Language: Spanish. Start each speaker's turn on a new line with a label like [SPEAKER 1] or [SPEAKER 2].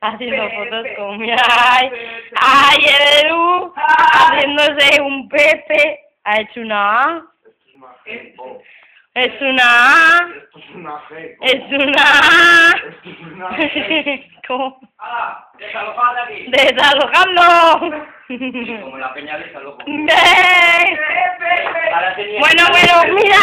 [SPEAKER 1] Haciendo fotos con mi... ¡Ay! Edu! Haciéndose un Pepe. Ha hecho una A.
[SPEAKER 2] Esto es una G.
[SPEAKER 1] Es una A.
[SPEAKER 2] Esto es una G.
[SPEAKER 1] Es una A.
[SPEAKER 2] Esto es una G.
[SPEAKER 1] ¿Cómo?
[SPEAKER 3] Aquí!
[SPEAKER 1] ¡Desalojando!
[SPEAKER 4] Como la peña desalojo.
[SPEAKER 1] Bueno, bueno, mira